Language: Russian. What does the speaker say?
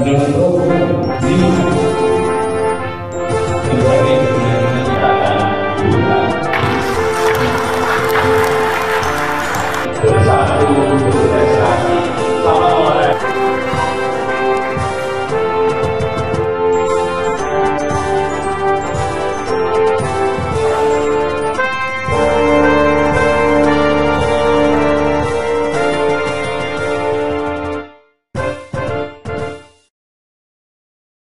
До новых!